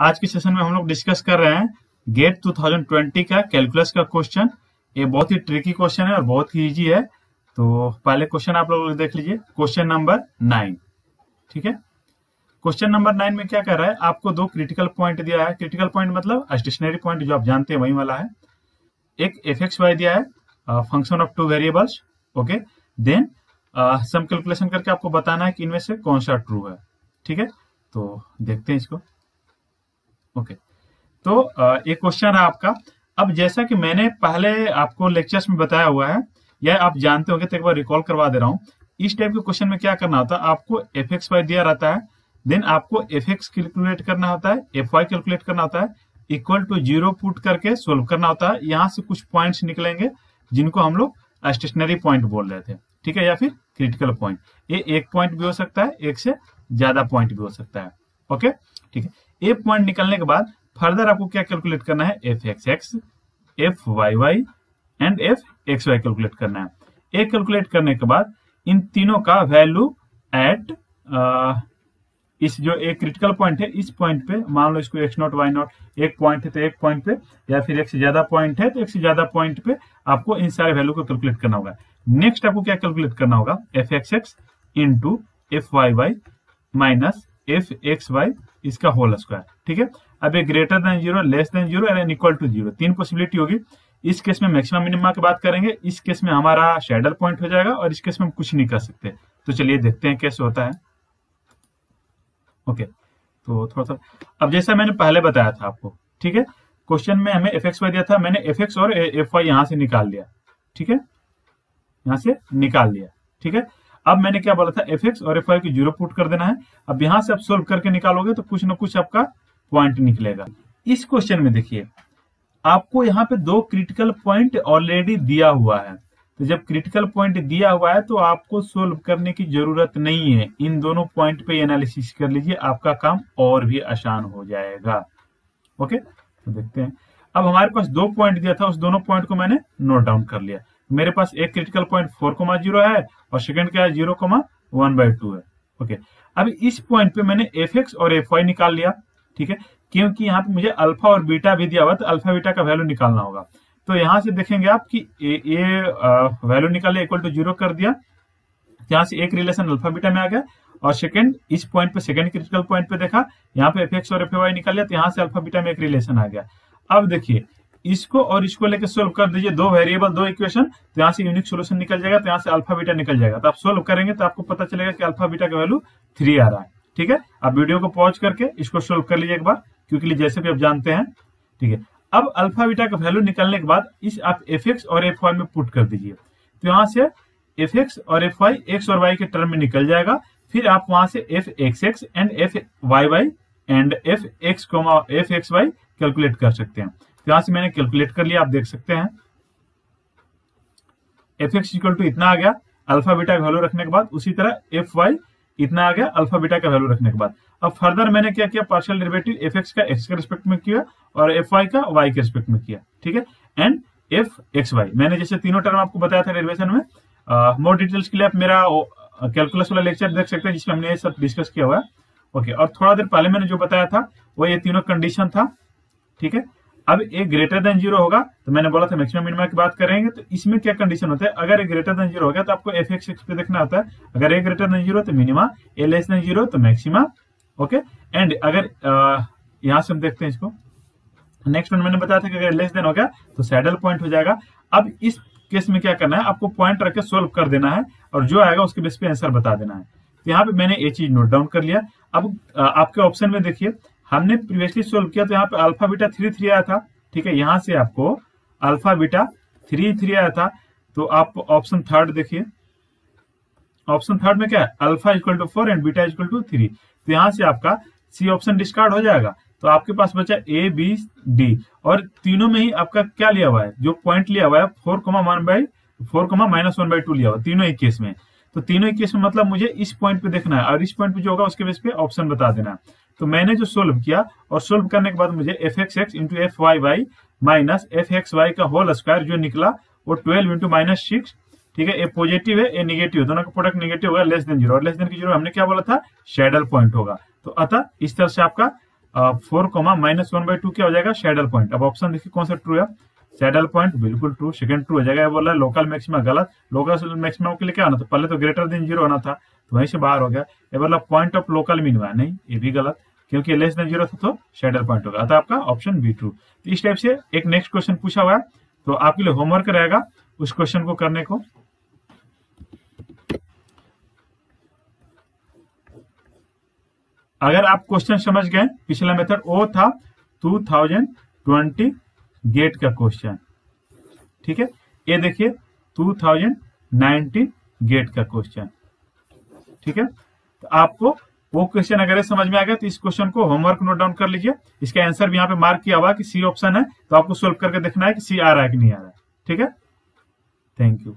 आज के सेशन में हम लोग डिस्कस कर रहे हैं गेट 2020 का कैलकुलस का क्वेश्चन ये बहुत ही ट्रिकी क्वेश्चन है और बहुत ही इजी है। तो पहले क्वेश्चन आप लोग देख लीजिए। क्वेश्चन नंबर नाइन ठीक है? क्वेश्चन नंबर नाइन में क्या कर रहा है? आपको दो क्रिटिकल पॉइंट दिया है। क्रिटिकल पॉइंट मतलब स्टेशनरी पॉइंट जो आप जानते हैं, वही वाला है। एक एफ़ एक्स वाई दिया है function of two variables okay then some calculation करके आपको बताना है कि इनमें से कौन सा ट्रू है। ठीक है? तो देखते हैं इसको। ओके तो एक क्वेश्चन है आपका। अब जैसा कि मैंने पहले आपको लेक्चर्स में बताया हुआ है, या आप जानते होंगे तो एक बार रिकॉल करवा दे रहा हूँ। इस टाइप के क्वेश्चन में क्या करना होता है? आपको एफ़ एक्स वाई दिया रहता है। देन आपको एफ़ एक्स कैलकुलेट करना होता है एफ़ वाई कैलकुलेट करना होता है इक्वल टू ज़ीरो पुट करके सोल्व करना होता है। यहाँ से कुछ पॉइंट्स निकलेंगे, जिनको हम लोग स्टेशनरी पॉइंट बोल रहे थे। ठीक है, या फिर क्रिटिकल पॉइंट ये एक पॉइंट भी हो सकता है, एक से ज़्यादा पॉइंट भी हो सकता है। ओके ठीक है। ए पॉइंट निकलने के बाद फर्दर आपको क्या कैलकुलेट करना है? F X X F Y Y and F X Y calculate करना है। ए कैलकुलेट करने के बाद इन तीनों का वैल्यू एट इस जो एक क्रिटिकल पॉइंट है, इस पॉइंट पे, मान लो इसको एक्स नॉट वाई नॉट एक पॉइंट है तो एक पॉइंट पे, या फिर एक से ज़्यादा पॉइंट है तो एक से ज़्यादा पॉइंट पे आपको इन सारे वैल्यू को कैलकुलेट करना होगा। नेक्स्ट आपको क्या कैलकुलेट करना होगा? F X X into F Y Y minus F X Y इसका होल स्क्वायर ठीक है? अब ये greater than zero less than zero and equal to zero तीन पॉसिबिलिटी होगी। इस केस में मैक्सिमम मिनिमा की बात करेंगे, इस केस में हमारा शेडल पॉइंट हो जाएगा और इस केस में हम कुछ नहीं कर सकते। तो चलिए देखते हैं कैसे होता है। ओके तो थोड़ा सा अब जैसा मैंने पहले बताया था आपको, ठीक है? क्वेश्चन में हमें एफ़ एक्स वाई दिया था, मैंने एफ़ एक्स और एफ़ वाई यहाँ से निकाल लिया, ठीक है? यहाँ से निकाल लिया, ठीक है? अब मैंने क्या बोला था एफ़ एक्स और एफ़ वाई की ज़ीरो पुट कर देना है। अब यहाँ से आप सोल्व करके निकालोगे तो कुछ ना कुछ आपका पॉइंट निकलेगा। इस क्वेश्चन में देखिए, आपको यहाँ पे दो क्रिटिकल पॉइंट ऑलरेडी दिया हुआ है। तो जब क्रिटिकल पॉइंट दिया हुआ है तो आपको सोल्व करने की ज़रूरत नहीं है। इन दोनों पॉइंट पे एनालिसिस कर लीजिए, आपका काम और भी आसान हो जाएगा। ओके तो देखते हैं। अब हमारे पास दो पॉइंट दिया था, उस दोनों पॉइंट को मैंने नोट डाउन कर लिया। मेरे पास एक critical point four comma zero है और सेकंड क्या है? Zero comma one by two है। ओके अब इस पॉइंट पे मैंने एफ़ एक्स और एफ़ वाई निकाल लिया, ठीक है? क्योंकि यहाँ पे मुझे अल्फ़ा और बीटा भी दिया हुआ तो अल्फ़ा बीटा का वैल्यू निकालना होगा। तो यहाँ से देखेंगे आप कि ये वैल्यू निकाले इक्वल टू ज़ीरो कर दिया। यहाँ से एक रिलेशन अल्फ़ा बीटा में आ गया। और सेकंड इस पॉइंट पे सेकंड क्रिटिकल पॉइंट पे देखा, यहाँ पे एफ़ एक्स और एफ़ वाई निकाल लिया तो यहाँ से अल्फ़ा बीटा में एक रिलेशन आ गया। अब देखिए इसको और इसको लेकर सोल्व कर दीजिए दो वेरिएबल दो इक्वेशन तो यहाँ से यूनिक सोल्यूशन निकल जाएगा तो यहाँ से अल्फ़ा बीटा निकल जाएगा। तो आप सोल्व करेंगे तो आपको पता चलेगा कि अल्फ़ा बीटा का वैल्यू थ्री आ रहा है। ठीक है? आप वीडियो को पॉज करके इसको सोल्व कर लीजिए एक बार, क्योंकि जैसे भी आप जानते हैं। ठीक है? अब अल्फ़ा बीटा का वैल्यू निकलने के बाद इस आप एफ़ एक्स और एफ़ वाई में पुट कर दीजिए। तो यहाँ से एफ़ एक्स और एफ़ वाई एक्स और वाई के टर्म में निकल जाएगा। फिर आप वहाँ से F X X and F Y Y and F X F X Y calculate कर सकते हैं। यहाँ से मैंने कैलकुलेट कर लिया, आप देख सकते हैं। एफ़ एक्स इक्वल टू इतना आ गया अल्फ़ा बीटा का वैल्यू रखने के बाद उसी तरह एफ़ वाई इतना आ गया अल्फ़ा बीटा का वैल्यू रखने के बाद। अब फर्दर मैंने क्या किया पार्शियल डेरिवेटिव एफ़ एक्स का एक्स के रिस्पेक्ट में किया और एफ़ वाई का वाई के रिस्पेक्ट में किया, ठीक है? एंड एफ़ एक्स वाई मैंने जैसे तीनों टर्म आपको बताया था डेरिवेशन में मोर डिटेल्स के लिए आप मेरा कैलकुलस वाला लेक्चर देख सकते हैं, जिसमें हमने ये सब डिस्कस किया हुआ है। ओके और थोड़ा देर पहले मैंने जो बताया था, वो ये तीनों कंडीशन था, ठीक है? अब एक ग्रेटर देन ज़ीरो होगा तो मैंने बोला था मैक्सिमम मिनिमम की बात करेंगे तो इसमें क्या कंडीशन होता है? अगर एक ग्रेटर देन ज़ीरो हो गया तो आपको एफ़ एक्स एक्स पे देखना होता है। अगर एक ग्रेटर देन ज़ीरो तो minima A less than zero तो मैक्सिमा ओके एंड अगर यहाँ से हम देखते हैं इसको। नेक्स्ट मैंने बताया था कि अगर लेस देन हो गया तो सैडल पॉइंट हो जाएगा। अब इस केस में क्या करना है? आपको पॉइंट रख के सोल्व कर देना है, और जो आएगा उसके बेस पे आंसर बता देना है। तो यहाँ पे मैंने ये चीज़ नोट डाउन कर लिया। अब आपके ऑप्शन में देखिए। हमने प्रीवियसली सोल्व किया तो यहाँ पे अल्फ़ा बीटा थ्री थ्री आया था। ठीक है, यहाँ से आपको अल्फ़ा बीटा थ्री थ्री आया था। तो आप ऑप्शन थर्ड देखिए। ऑप्शन थर्ड में क्या है? Alpha equal to four and beta equal to three तो यहाँ से आपका सी ऑप्शन डिस्कार्ड हो जाएगा। तो आपके पास बचा ए बी डी और तीनों में ही आपका क्या लिया हुआ है? जो पॉइंट लिया हुआ है four comma one by four comma minus one by two लिया हुआ तीनों एक केस में। तो तीनों एक केस में मतलब मुझे इस पॉइंट पे देखना है। और इस पॉइंट पे जो होगा, उसके बेस पे ऑप्शन बता देना है। तो मैंने जो सोल्व किया और सोल्व करने के बाद मुझे F X X into F Y Y minus F X Y का होल स्क्वायर जो निकला, वो ट्वेल्व इंटू माइनस सिक्स ठीक है ए पॉजिटिव है ए निगेटिव दोनों का प्रोडक्ट निगेटिव होगा लेस देन ज़ीरो और लेस देन की ज़ीरो हमने क्या बोला था? शेडल पॉइंट होगा। तो अतः इस तरह से आपका four comma minus one by two क्या हो जाएगा? शेडल पॉइंट अब ऑप्शन देखिए कौन सा ट्रू है। सैडल पॉइंट बिल्कुल ट्रू सेकंड ट्रू हो जाएगा बोल लोकल मैक्सिमा गलत। लोकल मैक्सिमम के लिए क्या होना था। पहले तो ग्रेटर देन ज़ीरो होना था तो वहीं से बाहर हो गया। ये बोला पॉइंट ऑफ़ लोकल मिनिमा नहीं, ये भी गलत। क्योंकि लेस देन ज़ीरो था तो शेडल पॉइंट होगा। अतः आपका ऑप्शन बी ट्रू तो इस टाइप से एक नेक्स्ट क्वेश्चन पूछा हुआ है। तो आपके लिए होमवर्क रहेगा उस क्वेश्चन को करने को। अगर आप क्वेश्चन समझ गए, पिछला मेथड वो था 2020 गेट का क्वेश्चन ठीक है? ये देखिए 2019 गेट का क्वेश्चन ठीक है? तो आपको वो क्वेश्चन अगर समझ में आ गया तो इस क्वेश्चन को होमवर्क नोट डाउन कर लीजिए। इसका आंसर भी यहाँ पे मार्क किया हुआ कि सी ऑप्शन है तो आपको सोल्व करके देखना है कि सी आ रहा है कि नहीं आ रहा है। ठीक है? Thank you